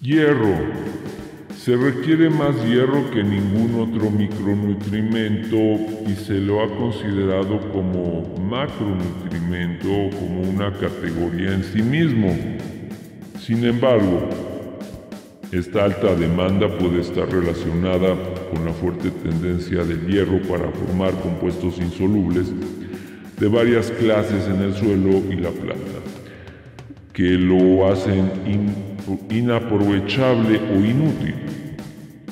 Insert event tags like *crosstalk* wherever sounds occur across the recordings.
Hierro. Se requiere más hierro que ningún otro micronutrimento y se lo ha considerado como macronutrimento o como una categoría en sí mismo. Sin embargo, esta alta demanda puede estar relacionada con la fuerte tendencia del hierro para formar compuestos insolubles de varias clases en el suelo y la planta, que lo hacen inaprovechable o inútil.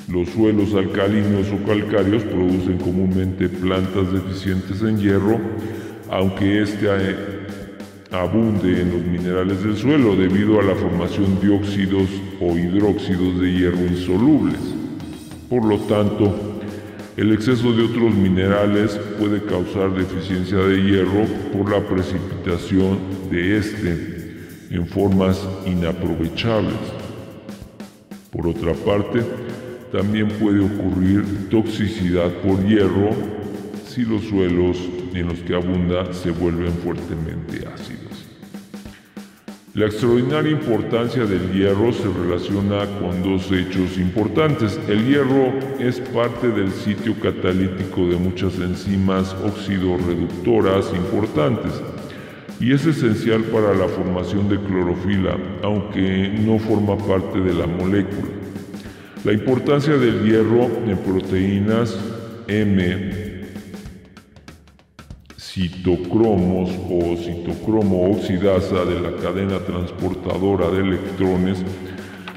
Los suelos alcalinos o calcáreos producen comúnmente plantas deficientes en hierro, aunque éste abunde en los minerales del suelo debido a la formación de óxidos o hidróxidos de hierro insolubles. Por lo tanto, el exceso de otros minerales puede causar deficiencia de hierro por la precipitación de este en formas inaprovechables. Por otra parte, también puede ocurrir toxicidad por hierro si los suelos en los que abunda se vuelven fuertemente ácidos. La extraordinaria importancia del hierro se relaciona con dos hechos importantes. El hierro es parte del sitio catalítico de muchas enzimas oxidorreductoras importantes y es esencial para la formación de clorofila, aunque no forma parte de la molécula. La importancia del hierro en proteínas M citocromos o citocromo oxidasa de la cadena transportadora de electrones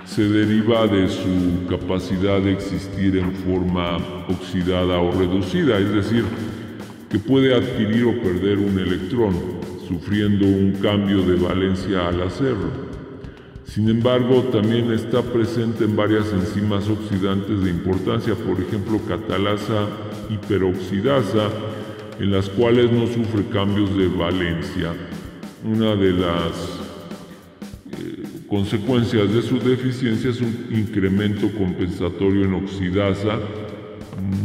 se deriva de su capacidad de existir en forma oxidada o reducida, es decir, que puede adquirir o perder un electrón, sufriendo un cambio de valencia al hacerlo. Sin embargo, también está presente en varias enzimas oxidantes de importancia, por ejemplo, catalasa hiperoxidasa, en las cuales no sufre cambios de valencia. Una de las eh, consecuencias de su deficiencia es un incremento compensatorio en oxidasa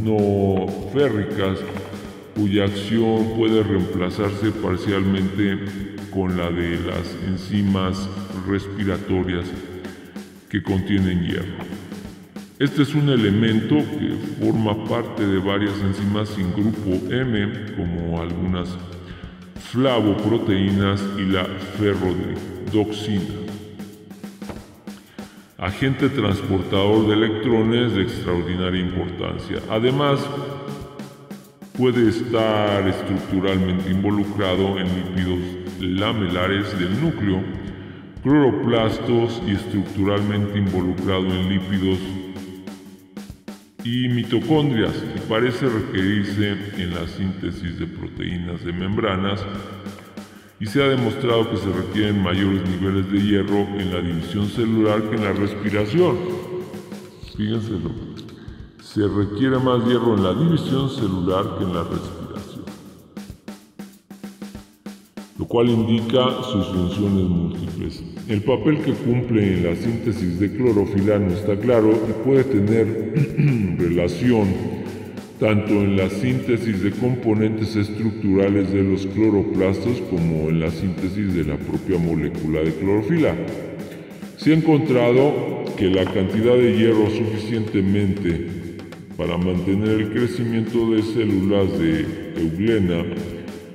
no férricas cuya acción puede reemplazarse parcialmente con la de las enzimas respiratorias que contienen hierro. Este es un elemento que forma parte de varias enzimas sin grupo M, como algunas flavoproteínas y la ferrodoxina. Agente transportador de electrones de extraordinaria importancia. Además, puede estar estructuralmente involucrado en lípidos lamelares del núcleo, cloroplastos y estructuralmente involucrado en lípidos y mitocondrias y parece requerirse en la síntesis de proteínas de membranas y se ha demostrado que se requieren mayores niveles de hierro en la división celular que en la respiración. Fíjense se requiere más hierro en la división celular que en la respiración, lo cual indica sus funciones múltiples. El papel que cumple en la síntesis de clorofila no está claro y puede tener *clears throat* relación tanto en la síntesis de componentes estructurales de los cloroplastos como en la síntesis de la propia molécula de clorofila. Se ha encontrado que la cantidad de hierro suficientemente para mantener el crecimiento de células de euglena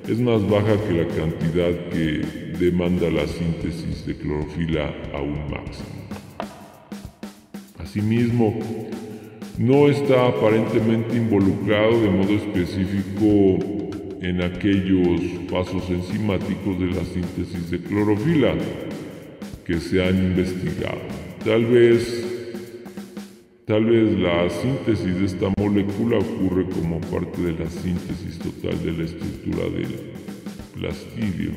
es más baja que la cantidad que demanda la síntesis de clorofila a un máximo. Asimismo, no está aparentemente involucrado de modo específico en aquellos pasos enzimáticos de la síntesis de clorofila que se han investigado. Tal vez Tal vez la síntesis de esta molécula ocurre como parte de la síntesis total de la estructura del plastidio,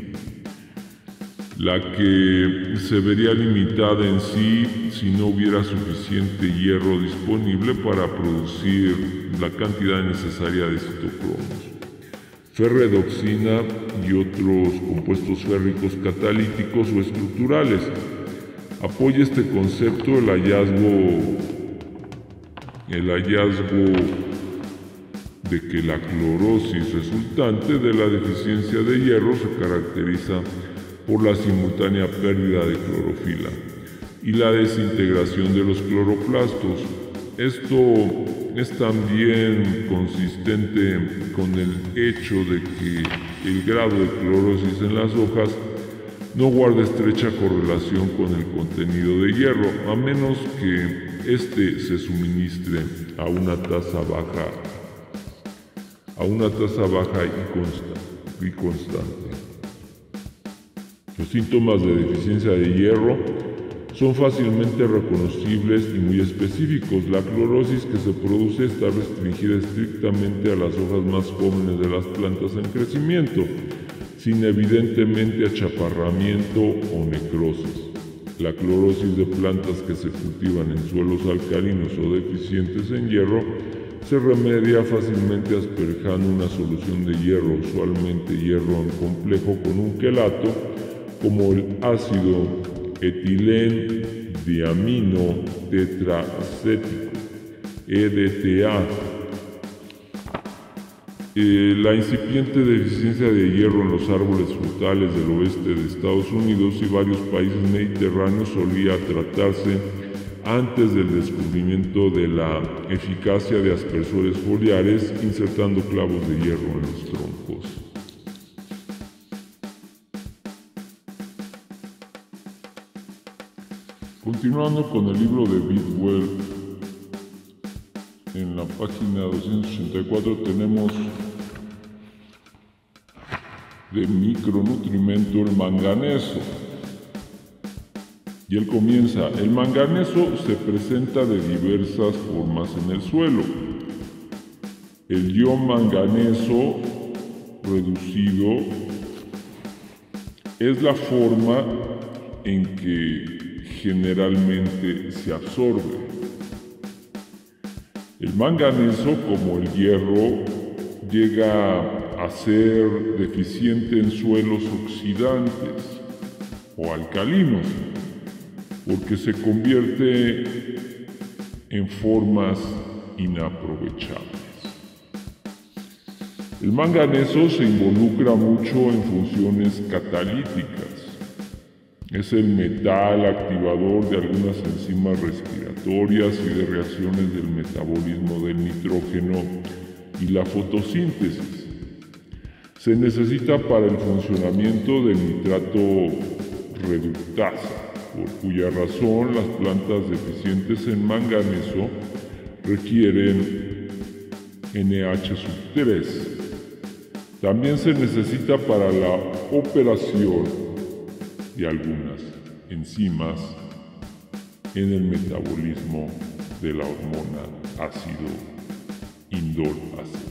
la que se vería limitada en sí si no hubiera suficiente hierro disponible para producir la cantidad necesaria de citocromos. Ferredoxina y otros compuestos férricos catalíticos o estructurales. Apoya este concepto el hallazgo el hallazgo de que la clorosis resultante de la deficiencia de hierro se caracteriza por la simultánea pérdida de clorofila, y la desintegración de los cloroplastos. Esto es también consistente con el hecho de que el grado de clorosis en las hojas no guarda estrecha correlación con el contenido de hierro, a menos que éste se suministre a una tasa baja, a una tasa baja y, y constante. Los síntomas de deficiencia de hierro son fácilmente reconocibles y muy específicos. La clorosis que se produce está restringida estrictamente a las hojas más jóvenes de las plantas en crecimiento sin evidentemente achaparramiento o necrosis. La clorosis de plantas que se cultivan en suelos alcalinos o deficientes en hierro se remedia fácilmente asperjando una solución de hierro, usualmente hierro en complejo con un quelato, como el ácido etilen diamino tetraacético, EDTA, eh, la incipiente deficiencia de hierro en los árboles frutales del oeste de Estados Unidos y varios países mediterráneos solía tratarse antes del descubrimiento de la eficacia de aspersores foliares insertando clavos de hierro en los troncos. Continuando con el libro de Bidwell, en la página 284 tenemos de micronutrimento el manganeso. Y él comienza, el manganeso se presenta de diversas formas en el suelo. El ion manganeso reducido es la forma en que generalmente se absorbe. El manganeso, como el hierro, llega a ser deficiente en suelos oxidantes o alcalinos, porque se convierte en formas inaprovechables. El manganeso se involucra mucho en funciones catalíticas es el metal activador de algunas enzimas respiratorias y de reacciones del metabolismo del nitrógeno y la fotosíntesis. Se necesita para el funcionamiento del nitrato reductasa, por cuya razón las plantas deficientes en manganeso requieren NH3. También se necesita para la operación de algunas enzimas en el metabolismo de la hormona ácido indol-acético.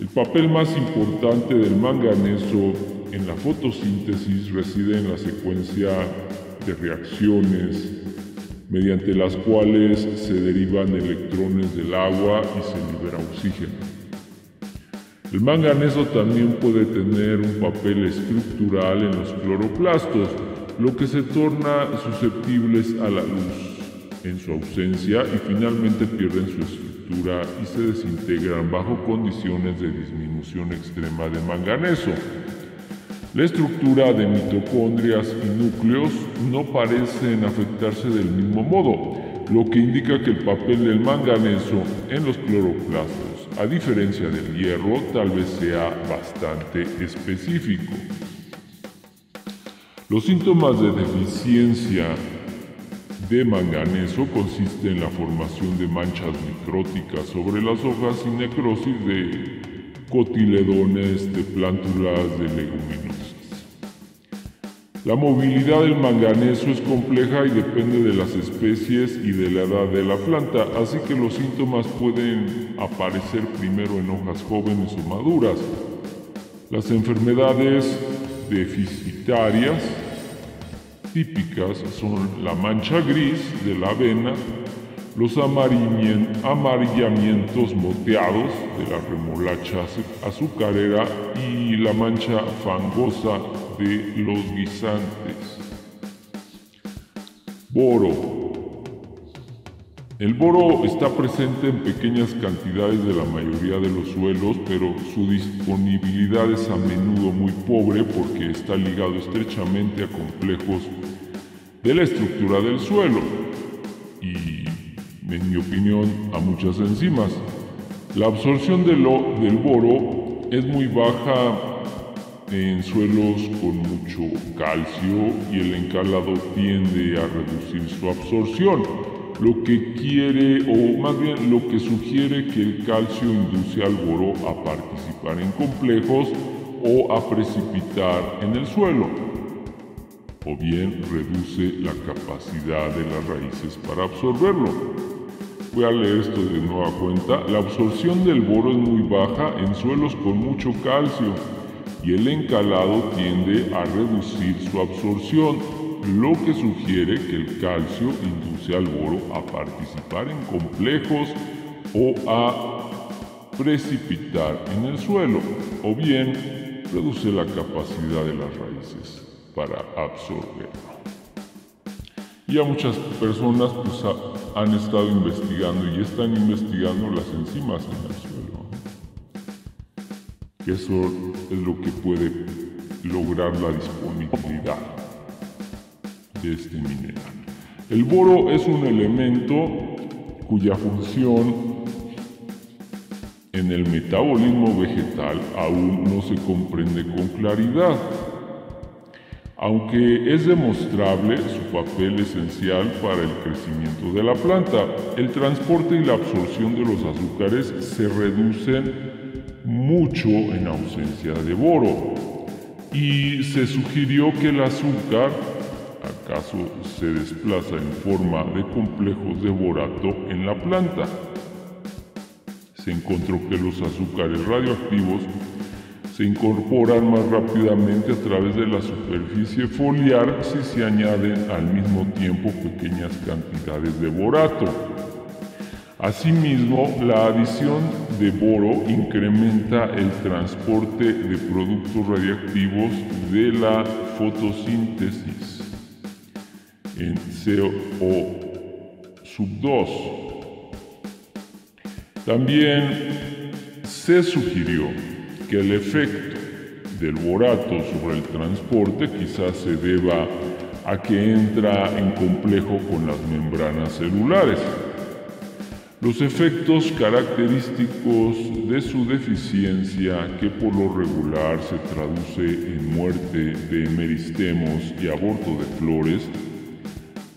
El papel más importante del manganeso en la fotosíntesis reside en la secuencia de reacciones mediante las cuales se derivan electrones del agua y se libera oxígeno. El manganeso también puede tener un papel estructural en los cloroplastos, lo que se torna susceptibles a la luz en su ausencia y finalmente pierden su estructura y se desintegran bajo condiciones de disminución extrema de manganeso. La estructura de mitocondrias y núcleos no parecen afectarse del mismo modo, lo que indica que el papel del manganeso en los cloroplastos a diferencia del hierro, tal vez sea bastante específico. Los síntomas de deficiencia de manganeso consisten en la formación de manchas micróticas sobre las hojas y necrosis de cotiledones de plántulas de leguminosas. La movilidad del manganeso es compleja y depende de las especies y de la edad de la planta, así que los síntomas pueden aparecer primero en hojas jóvenes o maduras. Las enfermedades deficitarias típicas son la mancha gris de la avena, los amarillamientos moteados de la remolacha azucarera y la mancha fangosa de los guisantes. Boro. El boro está presente en pequeñas cantidades de la mayoría de los suelos, pero su disponibilidad es a menudo muy pobre porque está ligado estrechamente a complejos de la estructura del suelo y, en mi opinión, a muchas enzimas. La absorción del, del boro es muy baja en suelos con mucho calcio y el encalado tiende a reducir su absorción, lo que quiere o más bien lo que sugiere que el calcio induce al boro a participar en complejos o a precipitar en el suelo, o bien reduce la capacidad de las raíces para absorberlo. Voy a leer esto de nueva cuenta. La absorción del boro es muy baja en suelos con mucho calcio y el encalado tiende a reducir su absorción, lo que sugiere que el calcio induce al boro a participar en complejos o a precipitar en el suelo, o bien reduce la capacidad de las raíces para absorberlo. Y a muchas personas pues, han estado investigando y están investigando las enzimas en el suelo. Eso es lo que puede lograr la disponibilidad de este mineral. El boro es un elemento cuya función en el metabolismo vegetal aún no se comprende con claridad. Aunque es demostrable su papel esencial para el crecimiento de la planta, el transporte y la absorción de los azúcares se reducen mucho en ausencia de boro y se sugirió que el azúcar acaso se desplaza en forma de complejos de borato en la planta. Se encontró que los azúcares radioactivos se incorporan más rápidamente a través de la superficie foliar si se añaden al mismo tiempo pequeñas cantidades de borato. Asimismo, la adición de boro incrementa el transporte de productos radiactivos de la fotosíntesis en CO sub 2. También se sugirió que el efecto del borato sobre el transporte quizás se deba a que entra en complejo con las membranas celulares. Los efectos característicos de su deficiencia, que por lo regular se traduce en muerte de meristemos y aborto de flores,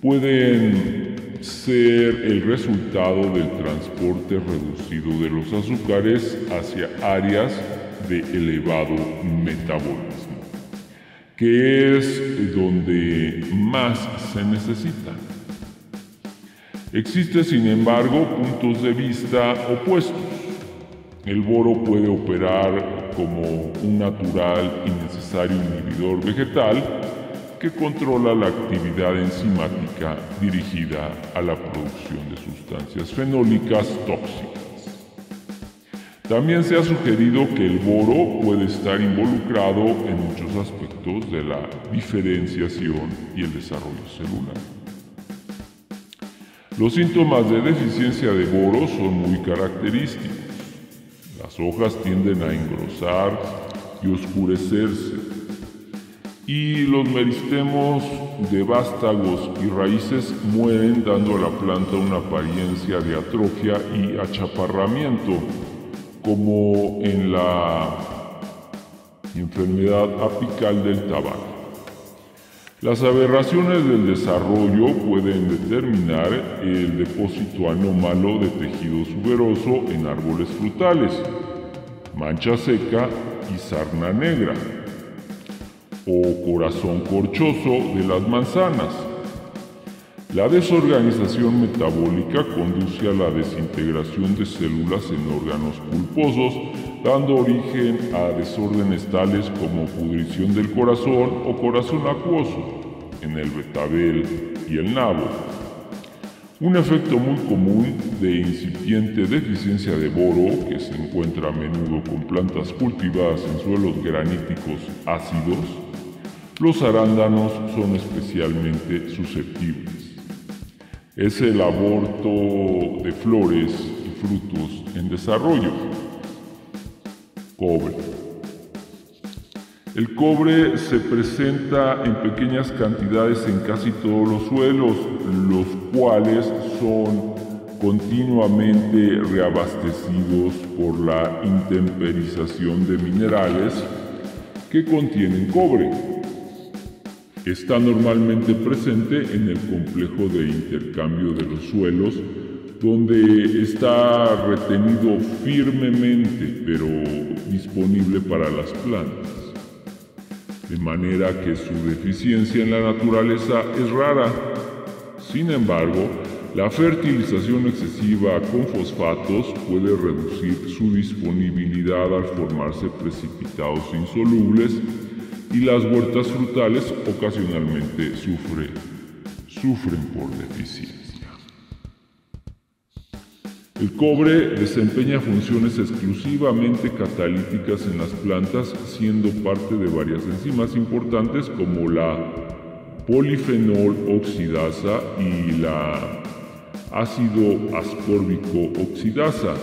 pueden ser el resultado del transporte reducido de los azúcares hacia áreas de elevado metabolismo, que es donde más se necesitan. Existen, sin embargo, puntos de vista opuestos. El boro puede operar como un natural y necesario inhibidor vegetal que controla la actividad enzimática dirigida a la producción de sustancias fenólicas tóxicas. También se ha sugerido que el boro puede estar involucrado en muchos aspectos de la diferenciación y el desarrollo celular. Los síntomas de deficiencia de boro son muy característicos. Las hojas tienden a engrosar y oscurecerse. Y los meristemos de vástagos y raíces mueren dando a la planta una apariencia de atrofia y achaparramiento, como en la enfermedad apical del tabaco. Las aberraciones del desarrollo pueden determinar el depósito anómalo de tejido suberoso en árboles frutales, mancha seca y sarna negra, o corazón corchoso de las manzanas. La desorganización metabólica conduce a la desintegración de células en órganos pulposos, dando origen a desórdenes tales como pudrición del corazón o corazón acuoso en el betabel y el nabo. Un efecto muy común de incipiente deficiencia de boro que se encuentra a menudo con plantas cultivadas en suelos graníticos ácidos, los arándanos son especialmente susceptibles. Es el aborto de flores y frutos en desarrollo cobre. El cobre se presenta en pequeñas cantidades en casi todos los suelos, los cuales son continuamente reabastecidos por la intemperización de minerales que contienen cobre. Está normalmente presente en el complejo de intercambio de los suelos, donde está retenido firmemente, pero disponible para las plantas. De manera que su deficiencia en la naturaleza es rara. Sin embargo, la fertilización excesiva con fosfatos puede reducir su disponibilidad al formarse precipitados insolubles y las huertas frutales ocasionalmente sufren, por deficiencia. El cobre desempeña funciones exclusivamente catalíticas en las plantas, siendo parte de varias enzimas importantes como la polifenol oxidasa y la ácido ascórbico oxidasa.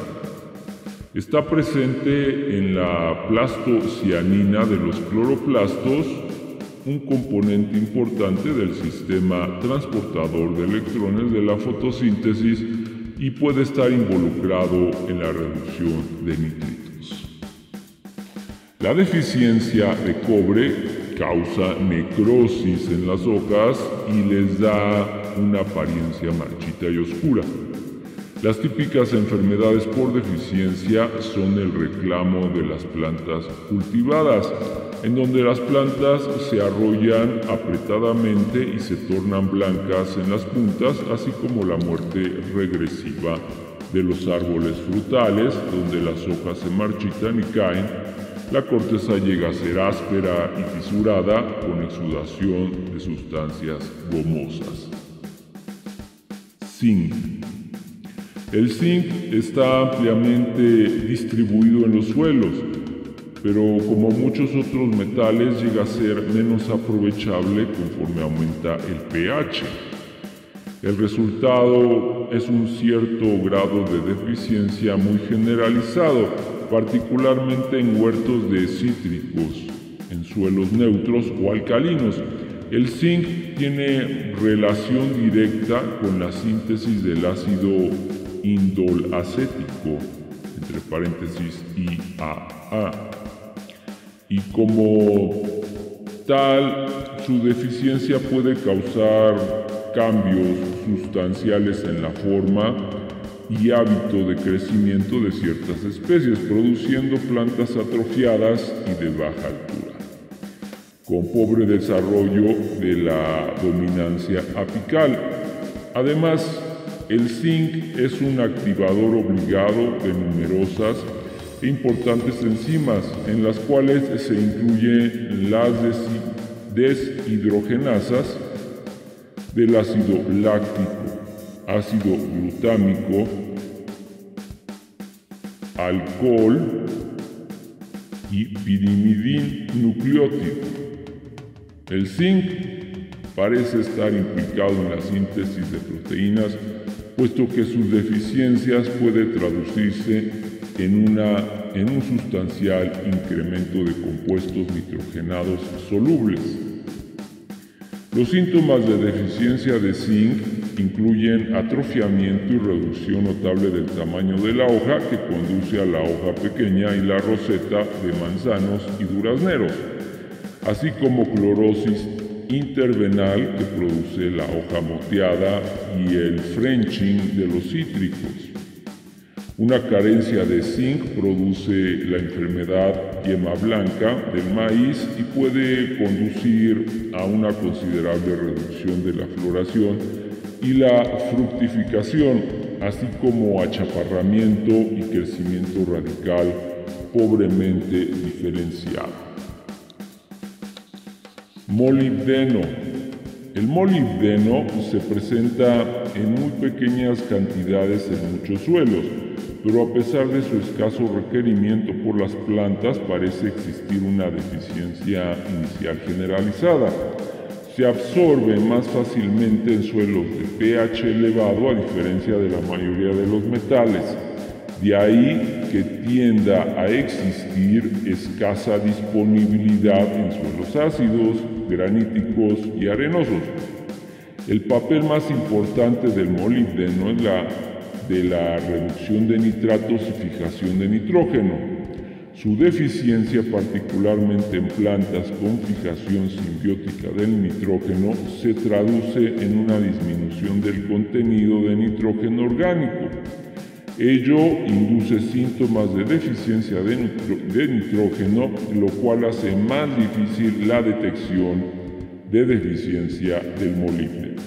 Está presente en la plastocianina de los cloroplastos, un componente importante del sistema transportador de electrones de la fotosíntesis y puede estar involucrado en la reducción de nitritos. La deficiencia de cobre causa necrosis en las hojas y les da una apariencia marchita y oscura. Las típicas enfermedades por deficiencia son el reclamo de las plantas cultivadas, en donde las plantas se arrollan apretadamente y se tornan blancas en las puntas, así como la muerte regresiva de los árboles frutales, donde las hojas se marchitan y caen, la corteza llega a ser áspera y fisurada con exudación de sustancias gomosas. Zinc. El zinc está ampliamente distribuido en los suelos, pero como muchos otros metales llega a ser menos aprovechable conforme aumenta el pH. El resultado es un cierto grado de deficiencia muy generalizado, particularmente en huertos de cítricos, en suelos neutros o alcalinos, el zinc tiene relación directa con la síntesis del ácido indolacético, entre paréntesis IAA. Y como tal, su deficiencia puede causar cambios sustanciales en la forma y hábito de crecimiento de ciertas especies, produciendo plantas atrofiadas y de baja altura con pobre desarrollo de la dominancia apical. Además, el zinc es un activador obligado de numerosas e importantes enzimas, en las cuales se incluyen las deshidrogenasas del ácido láctico, ácido glutámico, alcohol y pirimidin nucleótido. El zinc parece estar implicado en la síntesis de proteínas, puesto que sus deficiencias puede traducirse en, una, en un sustancial incremento de compuestos nitrogenados solubles. Los síntomas de deficiencia de zinc incluyen atrofiamiento y reducción notable del tamaño de la hoja que conduce a la hoja pequeña y la roseta de manzanos y durazneros así como clorosis intervenal que produce la hoja moteada y el frenching de los cítricos. Una carencia de zinc produce la enfermedad yema blanca del maíz y puede conducir a una considerable reducción de la floración y la fructificación, así como achaparramiento y crecimiento radical pobremente diferenciado. Molibdeno. El molibdeno se presenta en muy pequeñas cantidades en muchos suelos, pero a pesar de su escaso requerimiento por las plantas parece existir una deficiencia inicial generalizada. Se absorbe más fácilmente en suelos de pH elevado a diferencia de la mayoría de los metales De ahí que tienda a existir escasa disponibilidad en suelos ácidos, graníticos y arenosos. El papel más importante del molibdeno es la de la reducción de nitratos y fijación de nitrógeno. Su deficiencia, particularmente en plantas con fijación simbiótica del nitrógeno, se traduce en una disminución del contenido de nitrógeno orgánico. Ello induce síntomas de deficiencia de, nitrógeno, lo cual hace más difícil la detección de deficiencia del molibdeno.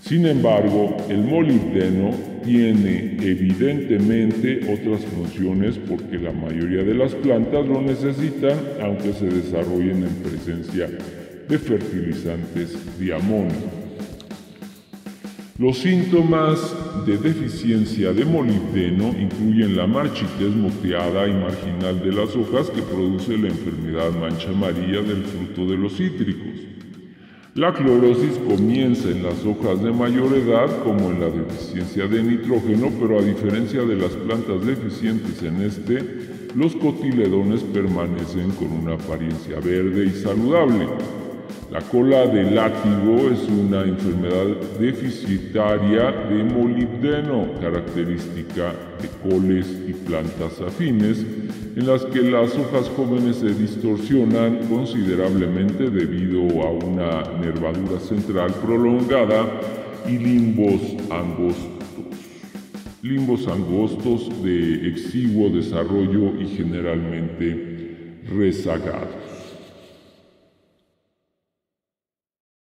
Sin embargo, el molibdeno tiene evidentemente otras funciones porque la mayoría de las plantas lo necesitan, aunque se desarrollen en presencia de fertilizantes de amonio. Los síntomas de deficiencia de molibdeno incluyen la marchitez moteada y marginal de las hojas que produce la enfermedad mancha amarilla del fruto de los cítricos. La clorosis comienza en las hojas de mayor edad como en la deficiencia de nitrógeno, pero a diferencia de las plantas deficientes en este, los cotiledones permanecen con una apariencia verde y saludable. La cola de látigo es una enfermedad deficitaria de molibdeno, característica de coles y plantas afines, en las que las hojas jóvenes se distorsionan considerablemente debido a una nervadura central prolongada y limbos angostos. Limbos angostos de exiguo desarrollo y generalmente rezagados.